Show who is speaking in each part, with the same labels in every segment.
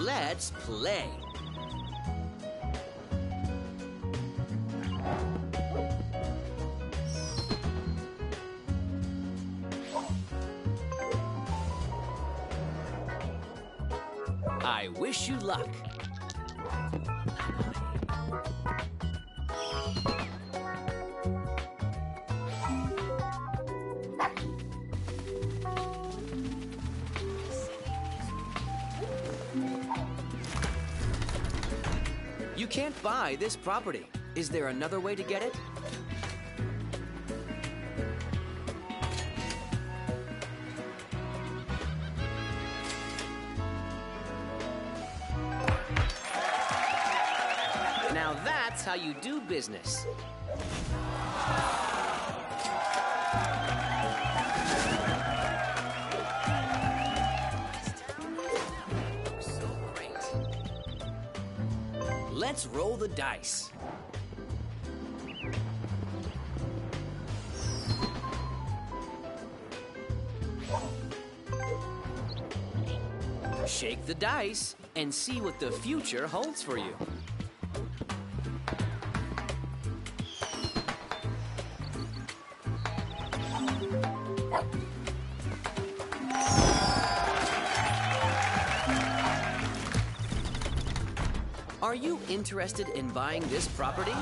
Speaker 1: Let's play. I wish you luck. Buy this property. Is there another way to get it? Now that's how you do business. Let's roll the dice. Shake the dice and see what the future holds for you. Interested in buying this property?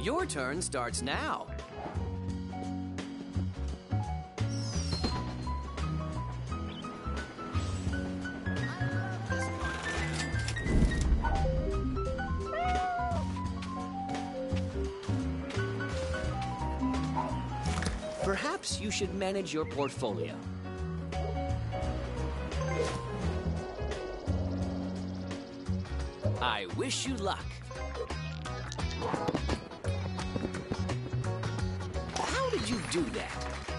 Speaker 1: Your turn starts now. Perhaps you should manage your portfolio. I wish you luck. How did you do that?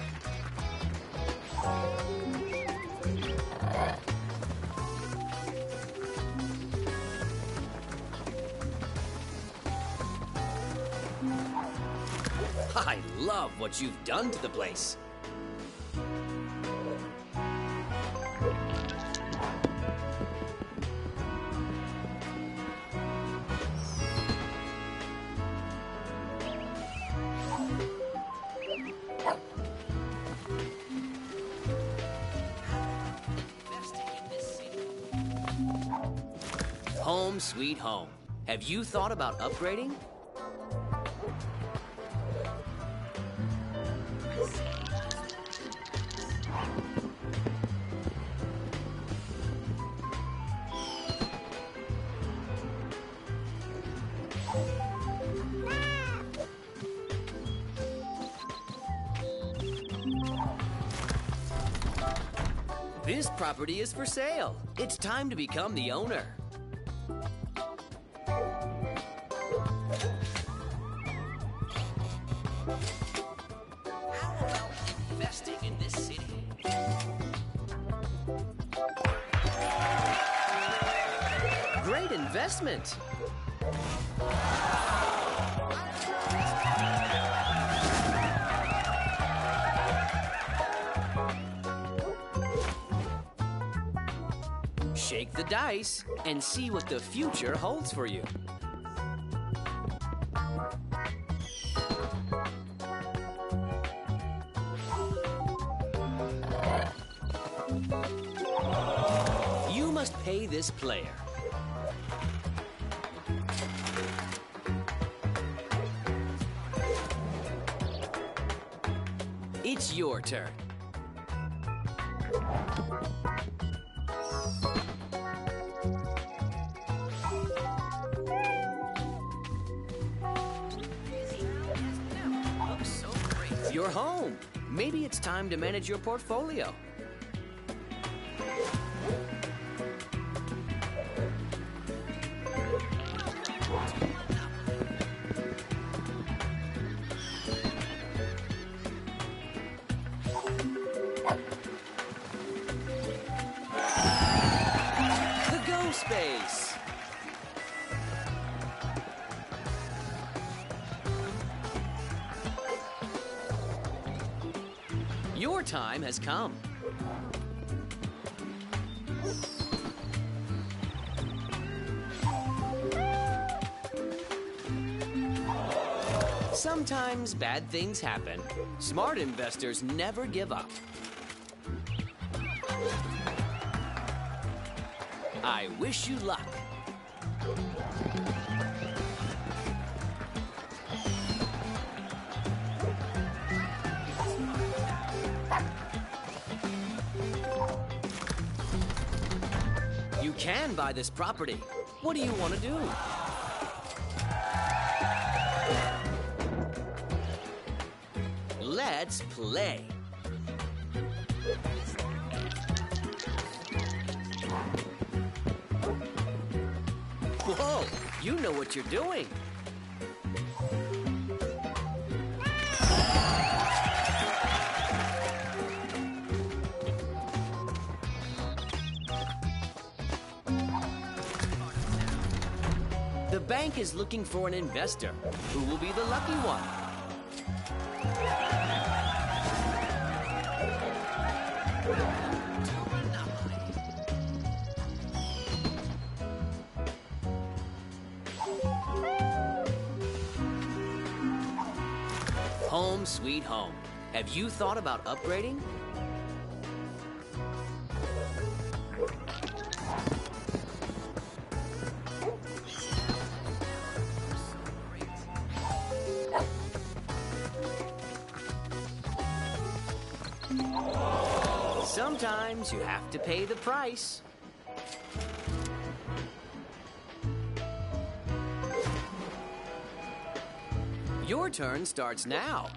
Speaker 1: Love what you've done to the place. Home sweet home. Have you thought about upgrading? Is for sale. It's time to become the owner. Great investment. Dice and see what the future holds for you. You must pay this player. It's your turn. Portfolio. Time has come. Sometimes bad things happen. Smart investors never give up. I wish you luck. Can buy this property. What do you want to do? Let's play. Whoa, you know what you're doing. Is looking for an investor. Who will be the lucky one? Home sweet home. Have you thought about upgrading? Price. Your turn starts now.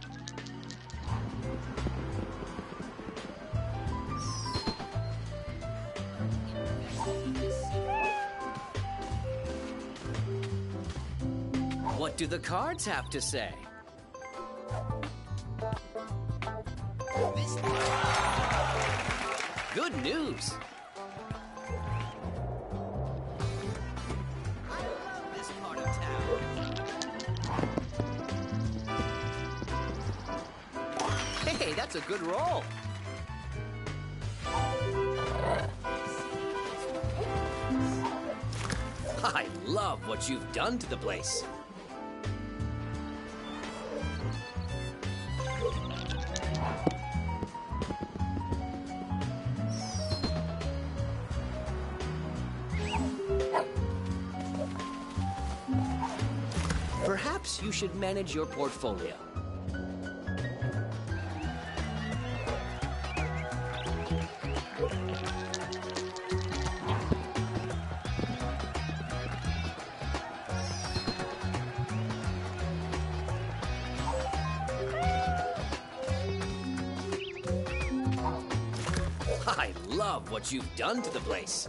Speaker 1: What do the cards have to say? Good news. That's a good roll. I love what you've done to the place. Perhaps you should manage your portfolio. What you've done to the place.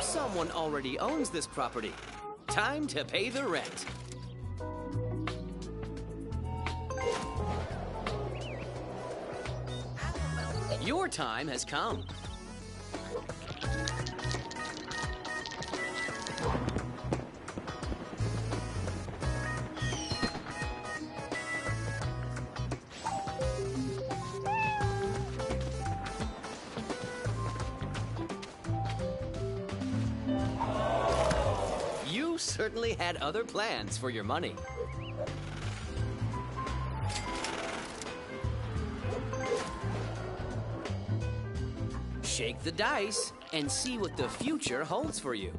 Speaker 1: Someone already owns this property. Time to pay the rent. Time has come. You certainly had other plans for your money. Shake the dice and see what the future holds for you.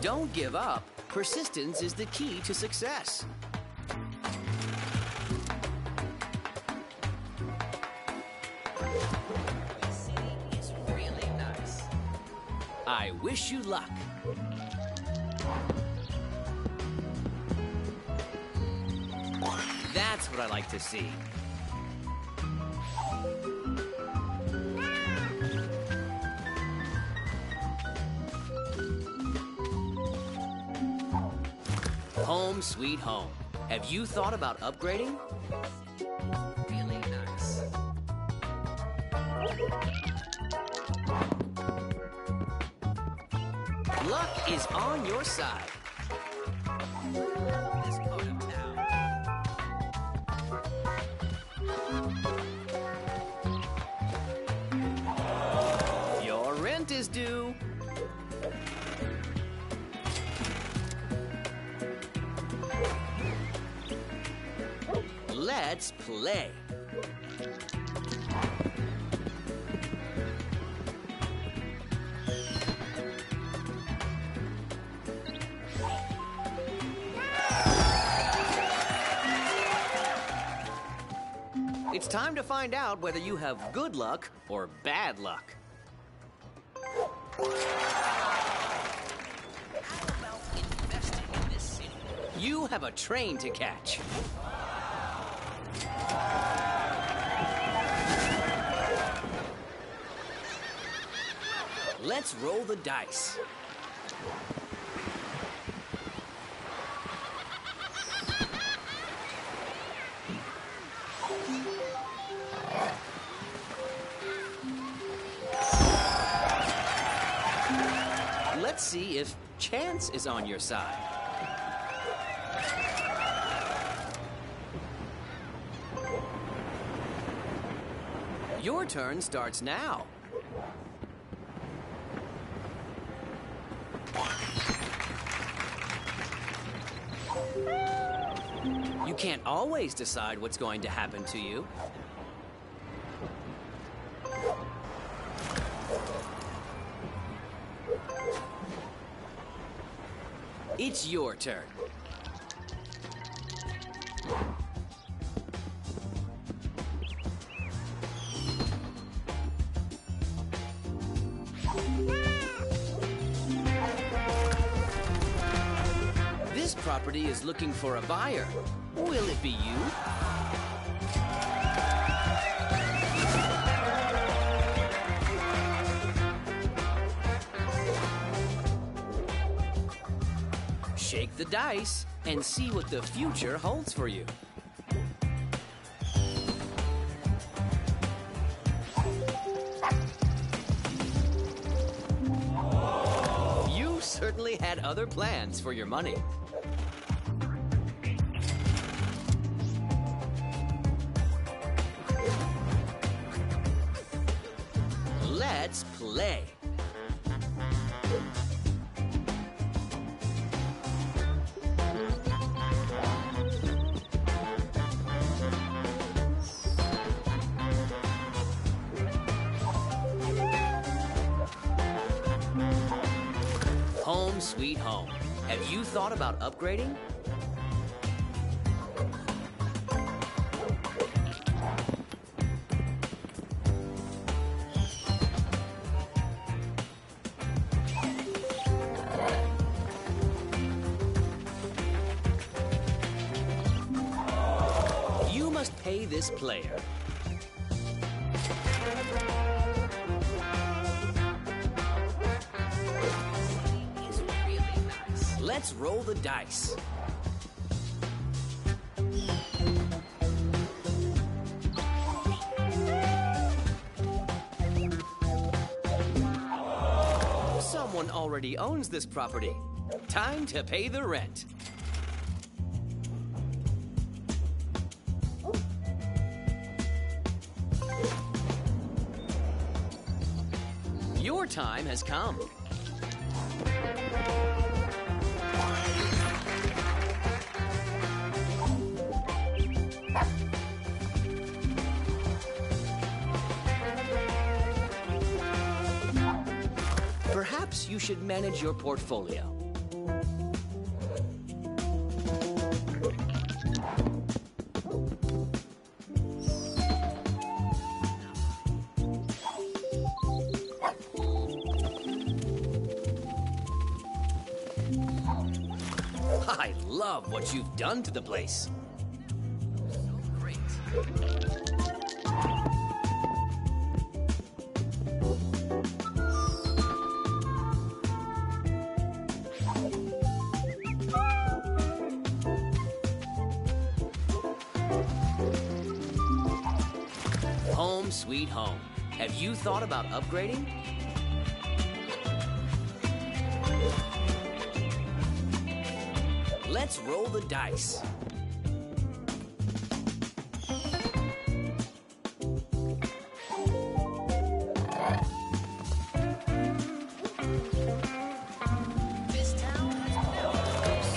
Speaker 1: Don't give up. Persistence is the key to success. I wish you luck. That's what I like to see. Home sweet home. Have you thought about upgrading? Side. Time to find out whether you have good luck or bad luck. In? You have a train to catch. Let's roll the dice. See if chance is on your side. Your turn starts now. You can't always decide what's going to happen to you. It's your turn. This property is looking for a buyer. Will it be you? The dice and see what the future holds for you. You certainly had other plans for your money. You must pay this player. The dice. Someone already owns this property. Time to pay the rent. Your time has come. Perhaps you should manage your portfolio. I love what you've done to the place. Thought about upgrading? Let's roll the dice.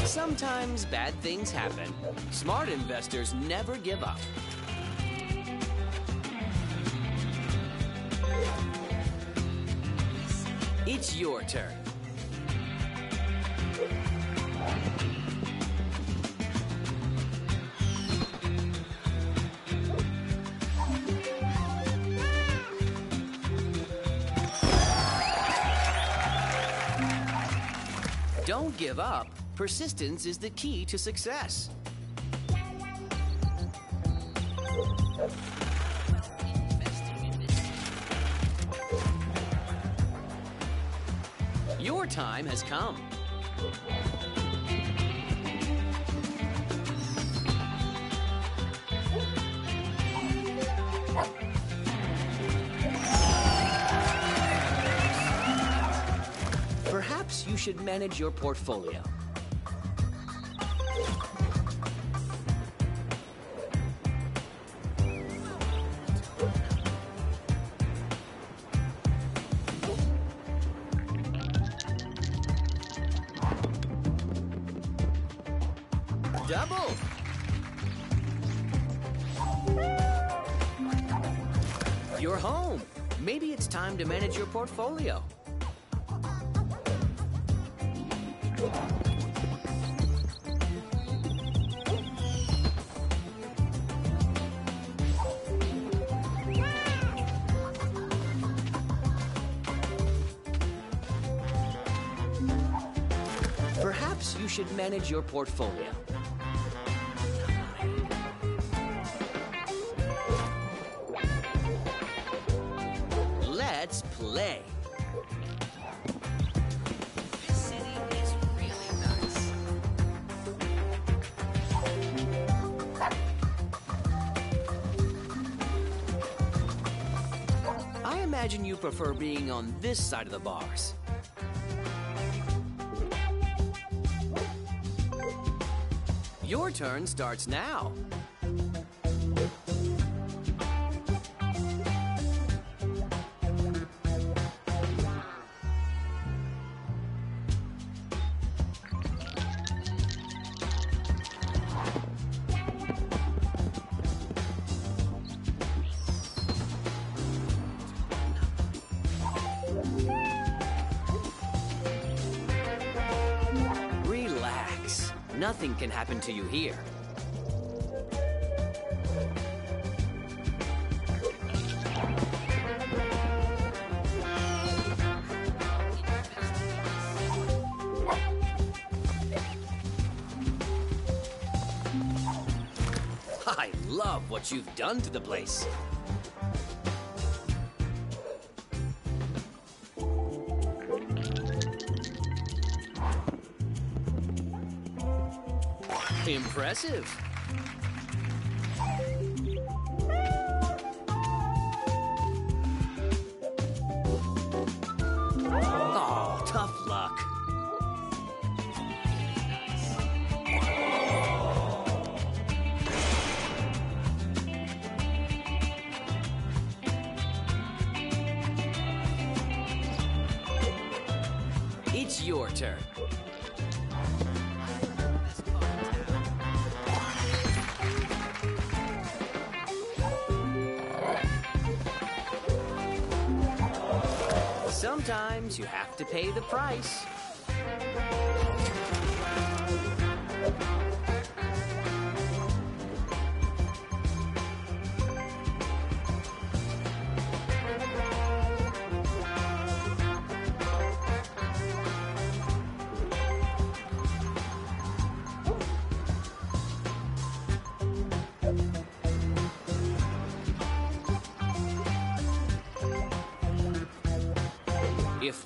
Speaker 1: Sometimes bad things happen. Smart investors never give up. It's your turn. Don't give up. Persistence is the key to success. Has come. Perhaps you should manage your portfolio. Portfolio. Perhaps you should manage your portfolio. Prefer being on this side of the bars. Your turn starts now. Nothing can happen to you here. I love what you've done to the place. Impressive.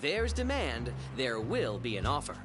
Speaker 1: There's demand, there will be an offer.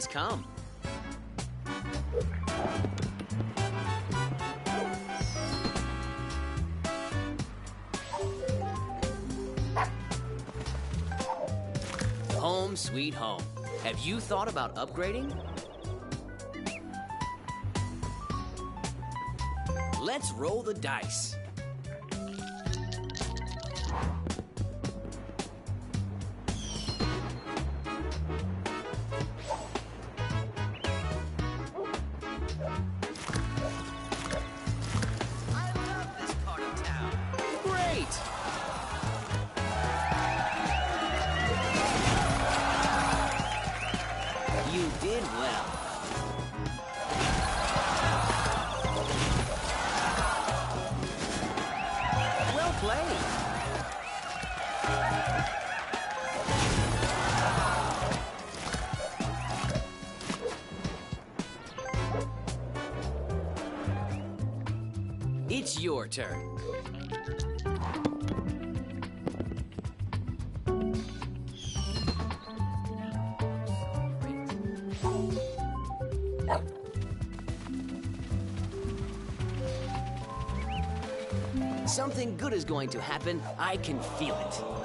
Speaker 1: Has come. Home sweet home. Have you thought about upgrading? Let's roll the dice. Turn. Something good is going to happen. I can feel it.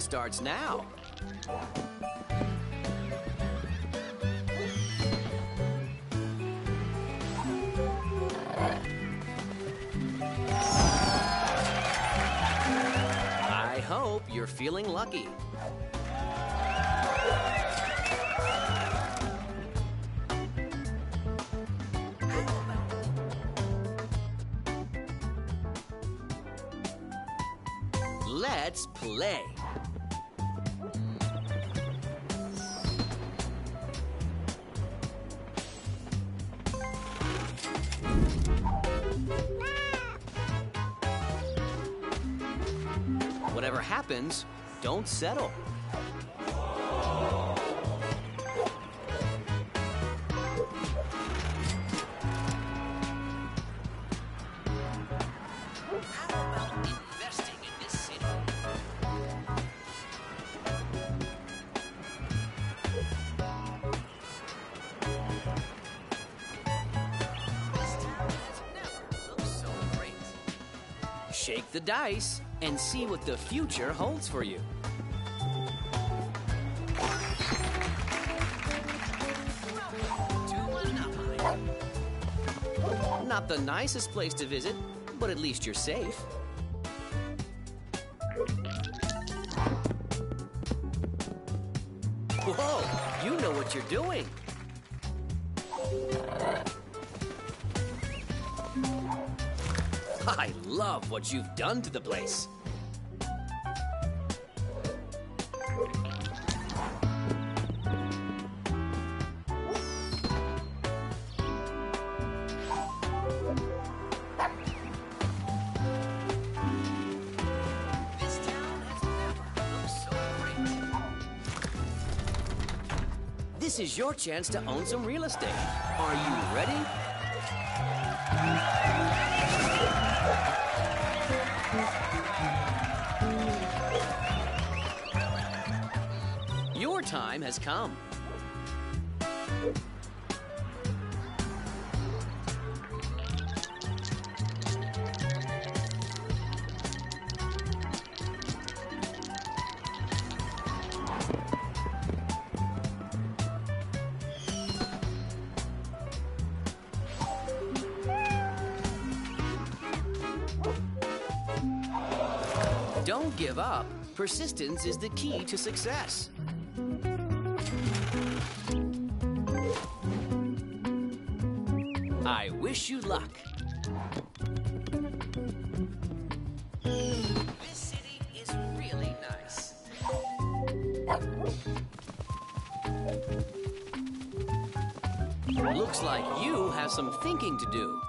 Speaker 1: Turn starts now. I hope you're feeling lucky. Let's play. Looked so great. Shake the dice and see what the future holds for you. Not the nicest place to visit, but at least you're safe. Love what you've done to the place. This is your chance to own some real estate. Are you ready? has come. Don't give up. Persistence is the key to success. I wish you luck. This city is really nice. Looks like you have some thinking to do.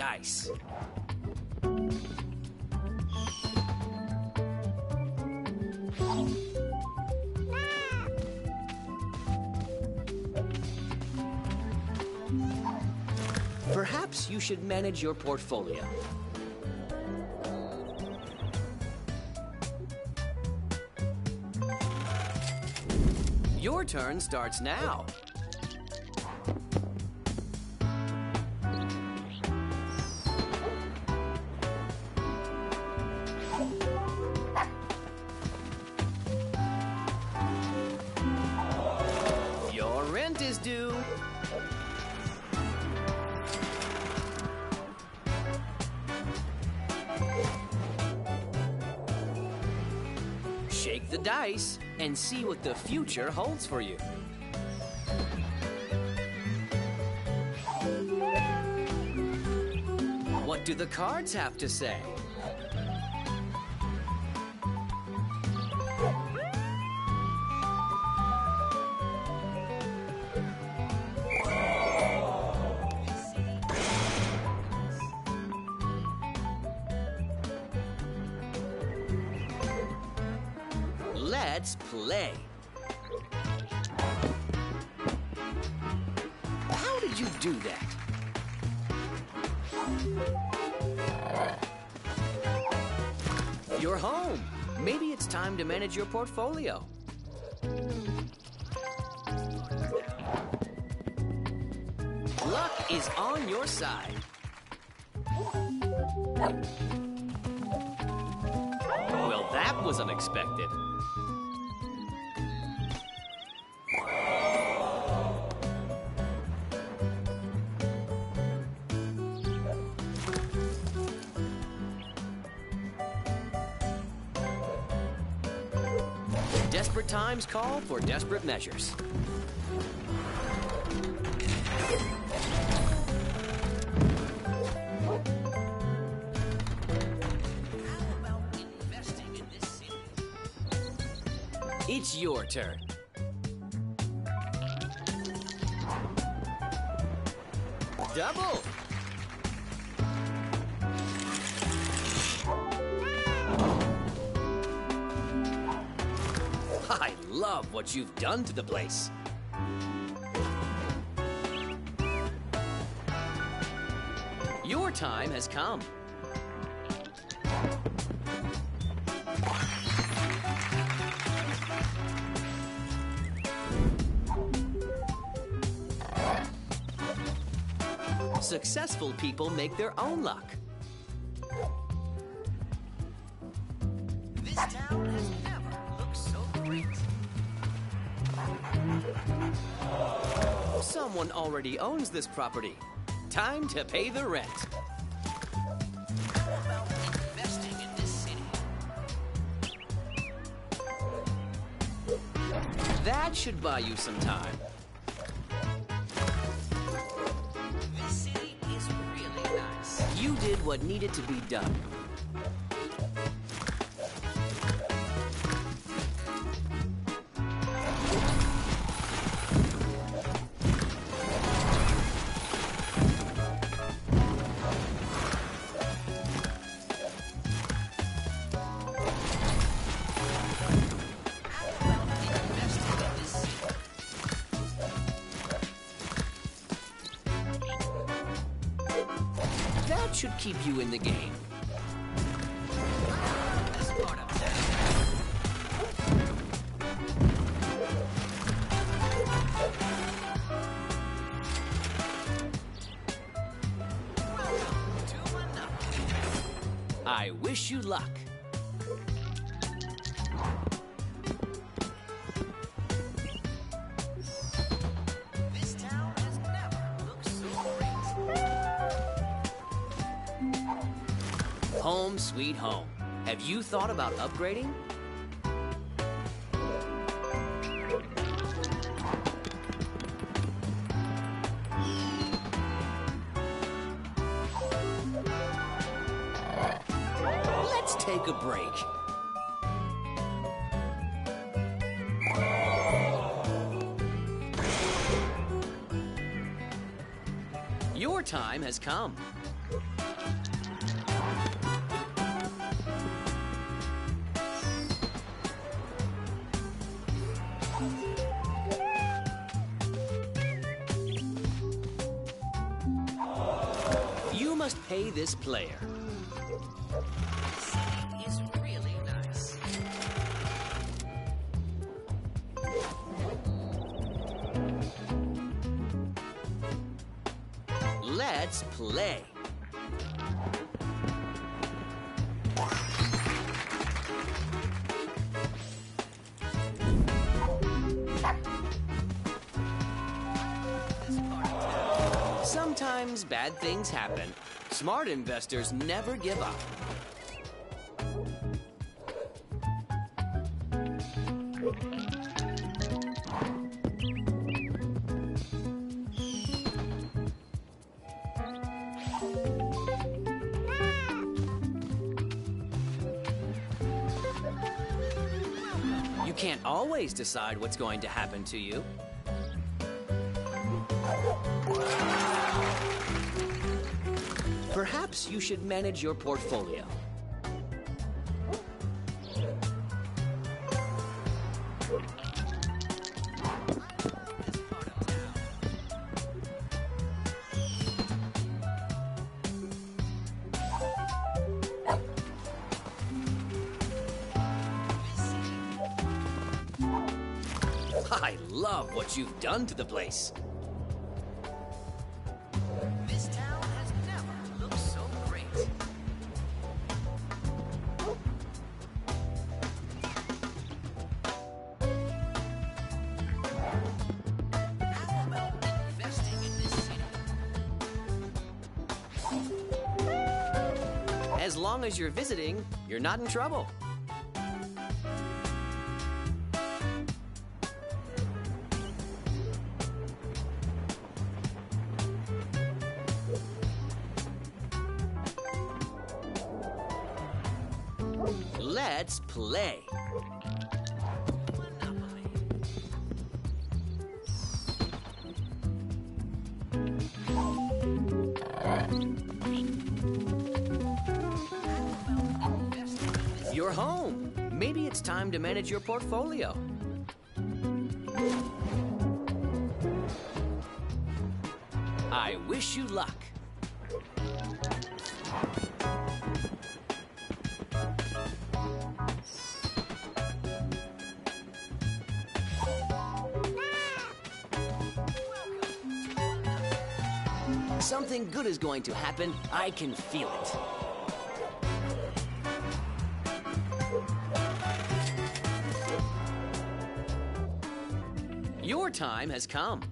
Speaker 1: Dice. Perhaps you should manage your portfolio. Your turn starts now. And see what the future holds for you. What do the cards have to say? Let's play. How did you do that? You're home. Maybe it's time to manage your portfolio. Luck is on your side. Well, that was unexpected. Desperate measures. It's your turn. Double! Love what you've done to the place. Your time has come. Successful people make their own luck. Someone already owns this property. Time to pay the rent. How about investing in this city? That should buy you some time. This city is really nice. You did what needed to be done. you luck. Home sweet home. Have you thought about upgrading? Take a break. Your time has come. You must pay this player. Bad things happen. Smart investors never give up. You can't always decide what's going to happen to you. You should manage your portfolio. I love what you've done to the place. You're visiting, you're not in trouble. Manage your portfolio. I wish you luck. Something good is going to happen. I can feel it. Time has come.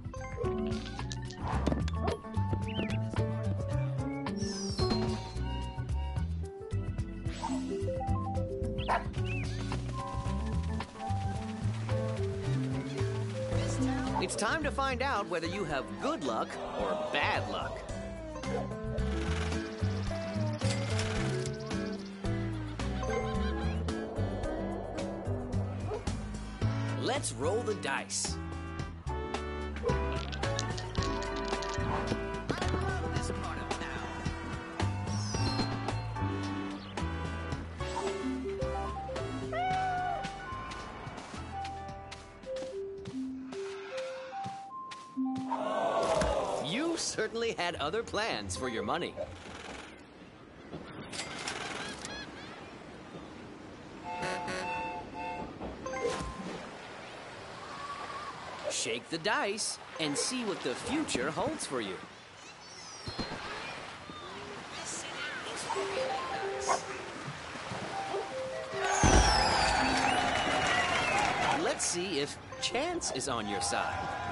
Speaker 1: It's time to find out whether you have good luck or bad luck. Let's roll the dice. Other plans for your money. Shake the dice and see what the future holds for you. Let's see if chance is on your side.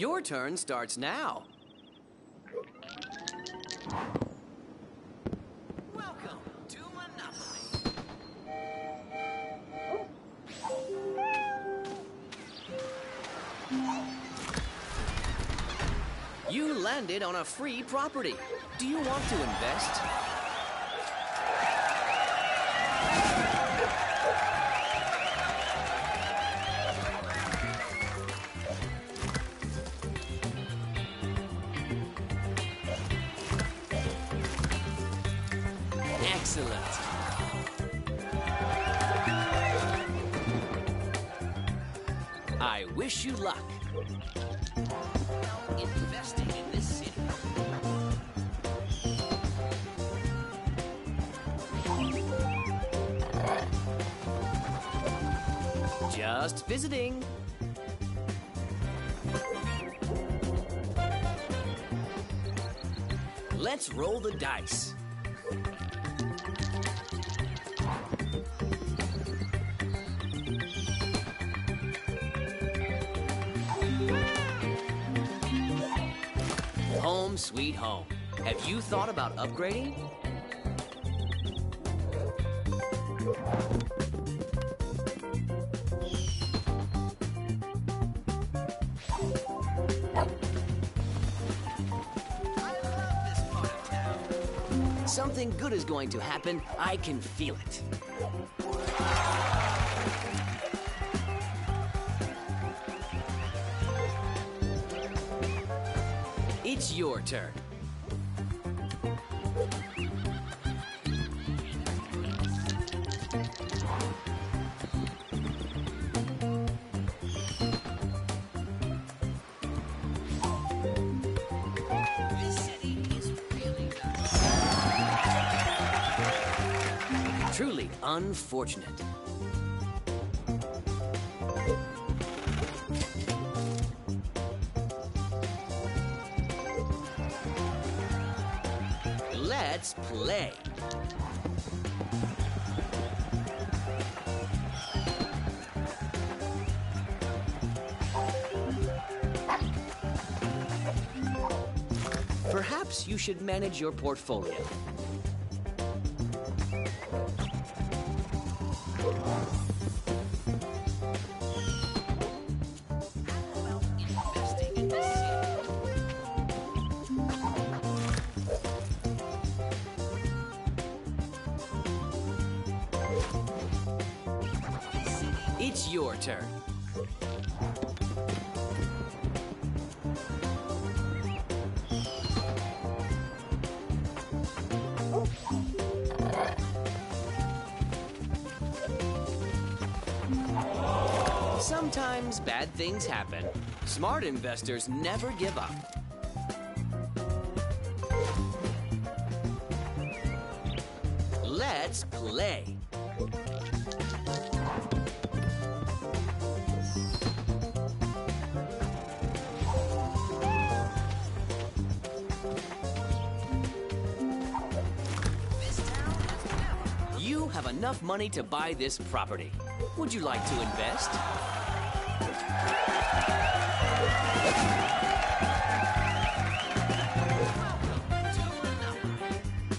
Speaker 1: Your turn starts now. Welcome to Monopoly. You landed on a free property. Do you want to invest? Just visiting. Let's roll the dice. Home sweet home. Have you thought about upgrading? Good is going to happen. I can feel it. It's your turn. Unfortunate. Let's play. Perhaps you should manage your portfolio. It's your turn. Sometimes bad things happen. Smart investors never give up. Money to buy this property. Would you like to invest?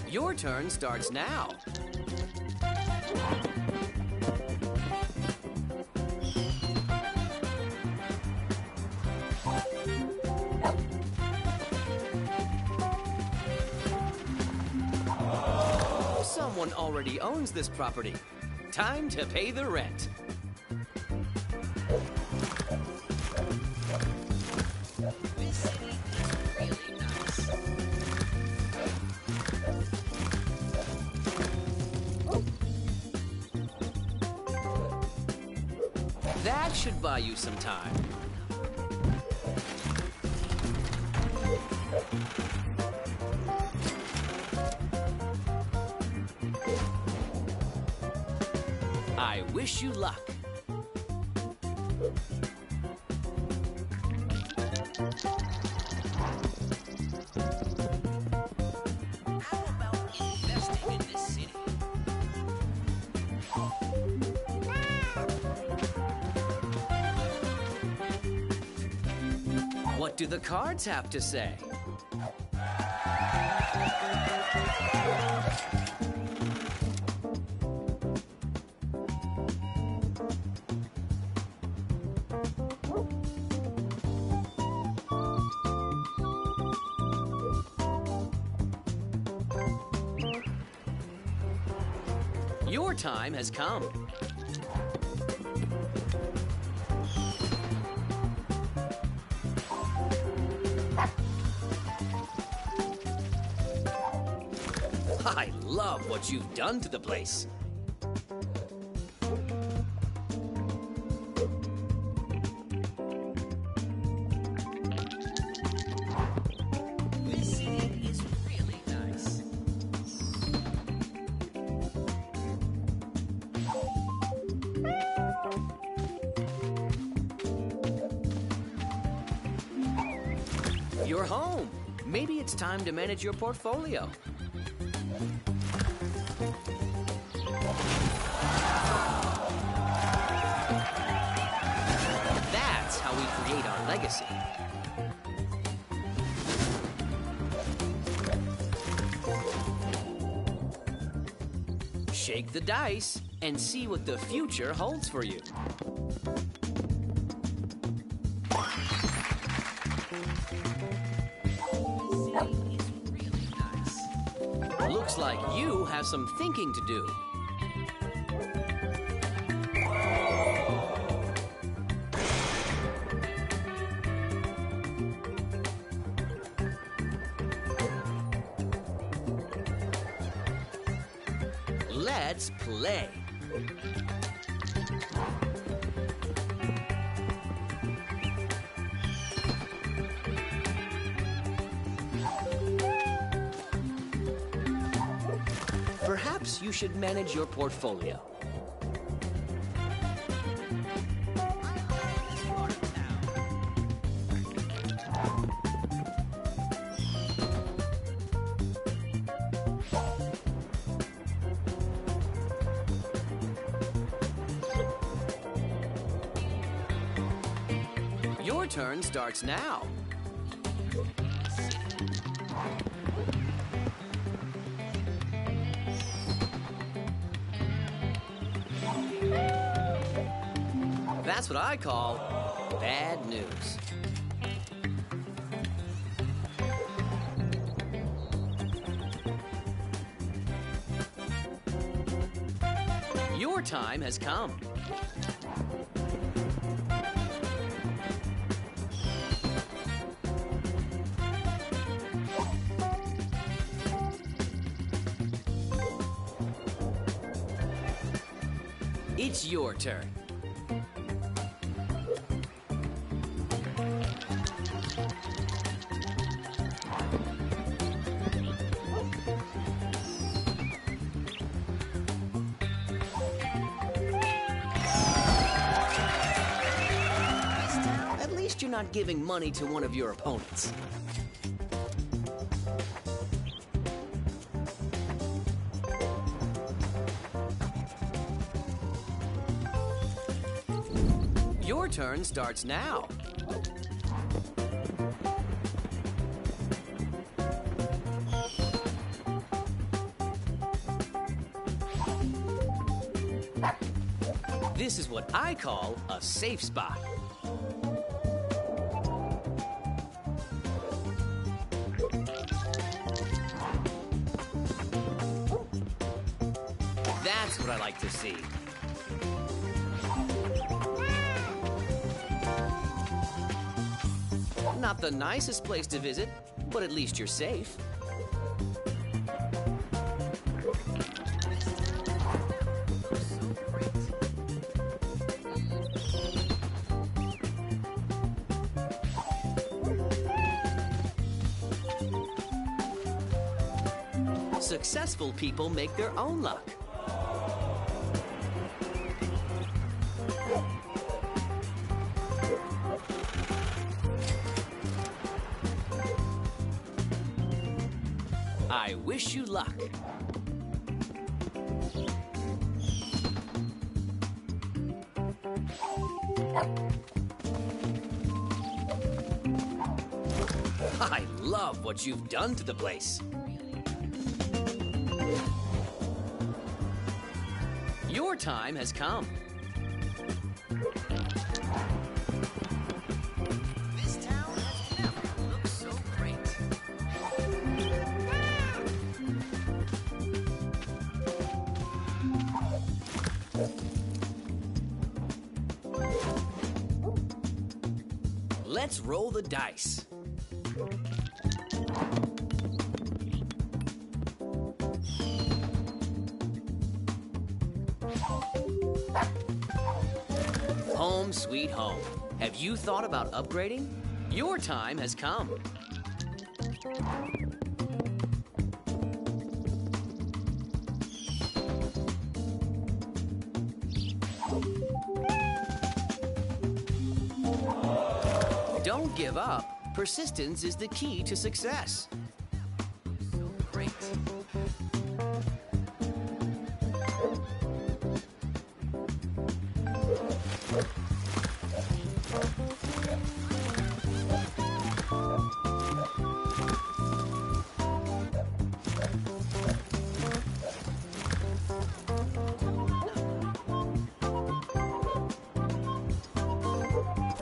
Speaker 1: Your turn starts now. This property. Time to pay the rent. That should buy you some time. I wish you luck. What do the cards have to say? Time has come. I love what you've done to the place. Time to manage your portfolio. That's how we create our legacy. Shake the dice and see what the future holds for you. Some thinking to do. Should manage your portfolio. Your turn starts now. What I call bad news. Your time has come. It's your turn. Not giving money to one of your opponents. Your turn starts now. This is what I call a safe spot. See. Not the nicest place to visit, but at least you're safe. Successful people make their own luck. I love what you've done to the place. Your time has come. Roll the dice. Home sweet home. Have you thought about upgrading? Your time has come. Persistence is the key to success.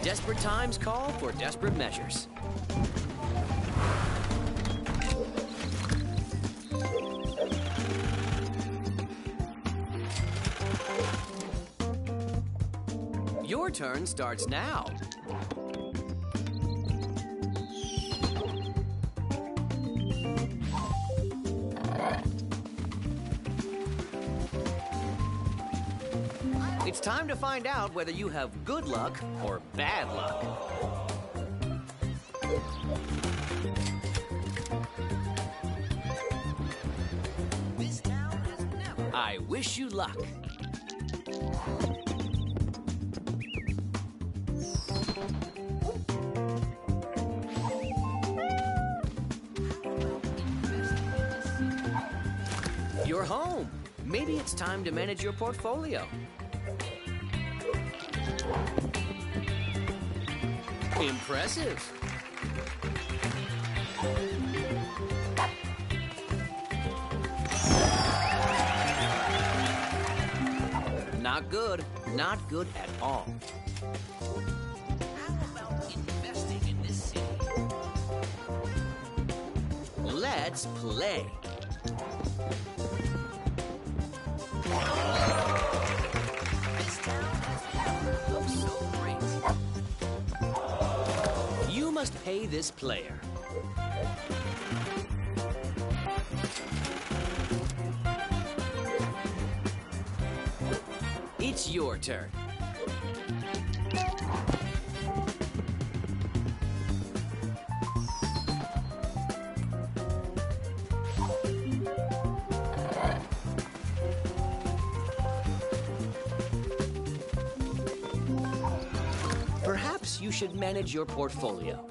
Speaker 1: Desperate times call for desperate measures. Turn starts now. It's time to find out whether you have good luck or bad luck. I wish you luck. Time to manage your portfolio. Impressive. Not good. Not good at all. How about investing in this city? Let's play. Must pay this player. It's your turn. Perhaps you should manage your portfolio.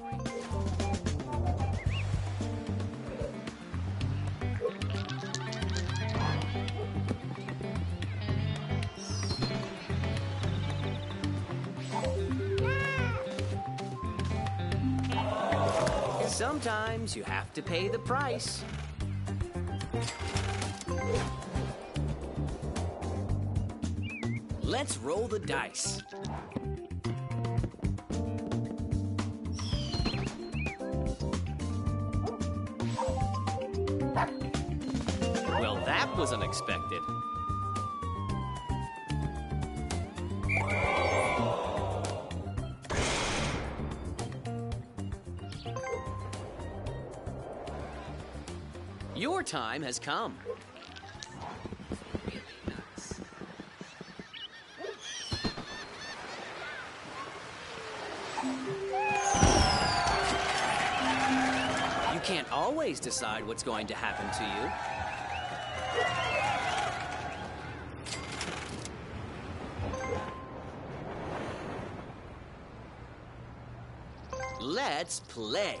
Speaker 1: Sometimes you have to pay the price. Let's roll the dice. Well, that was unexpected. Time has come. You can't always decide what's going to happen to you. Let's play.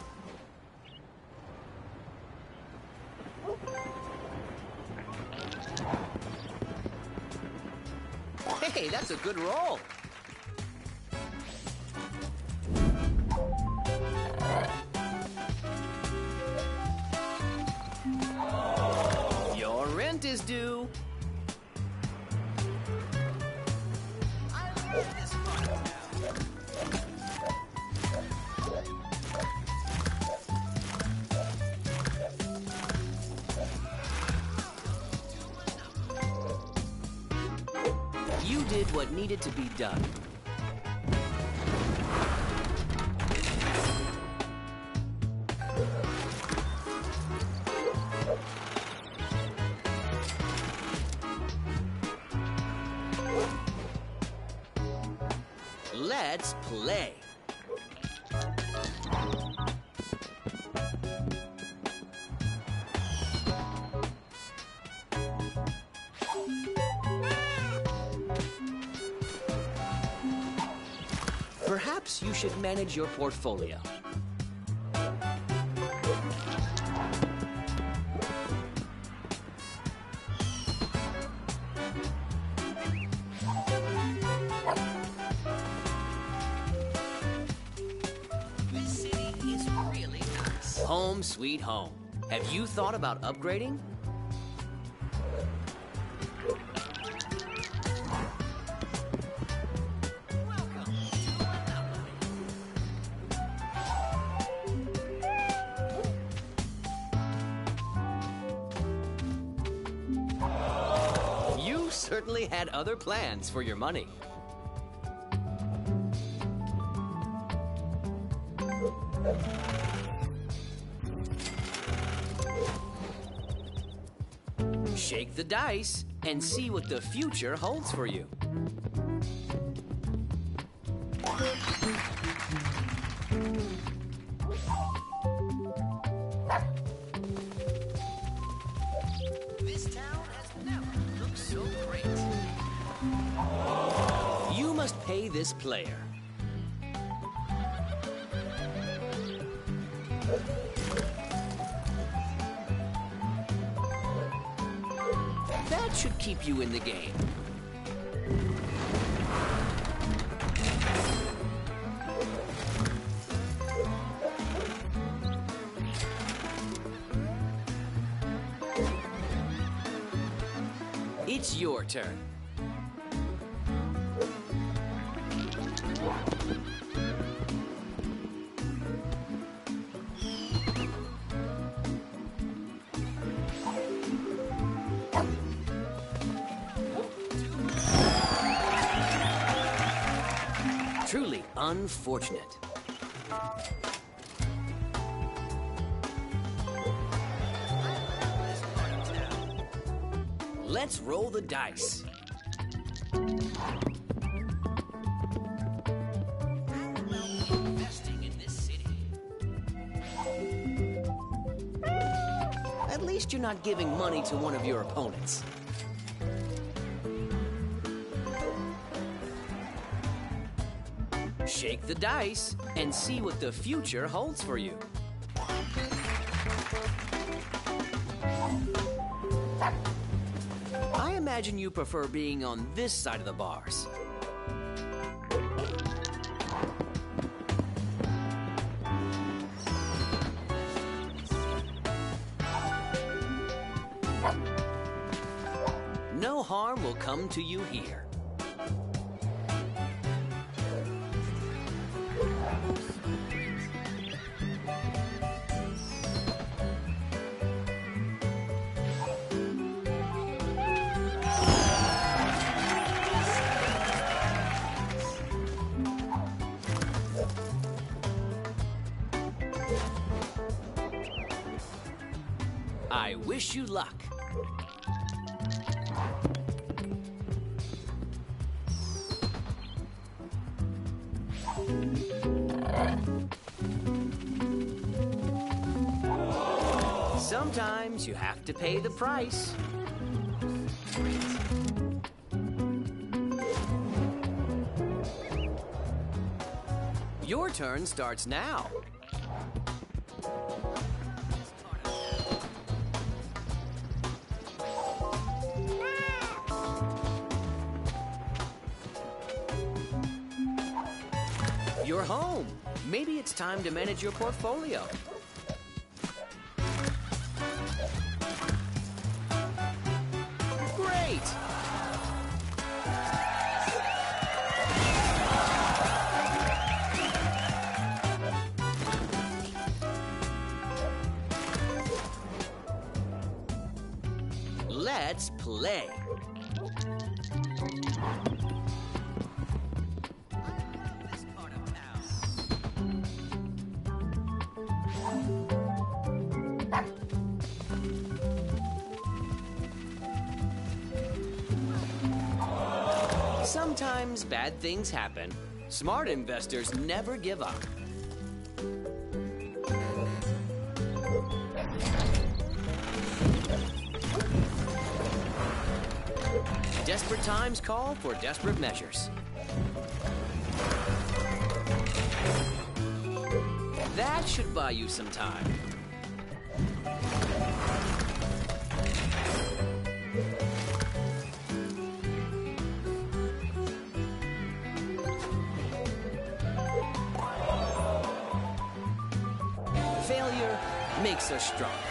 Speaker 1: Hey, that's a good roll. Your rent is due. Needed to be done. Manage your portfolio. This city is really nice. Home sweet home. Have you thought about upgrading? Other plans for your money. Shake the dice and see what the future holds for you. This player. That should keep you in the game. Unfortunate. Let's roll the dice. At least you're not giving money to one of your opponents. And see what the future holds for you. I imagine you prefer being on this side of the bars. No harm will come to you here. To pay the price. Your turn starts now. You're home. Maybe it's time to manage your portfolio. Sometimes bad things happen. Smart investors never give up. Times call for desperate measures. That should buy you some time. Failure makes us stronger.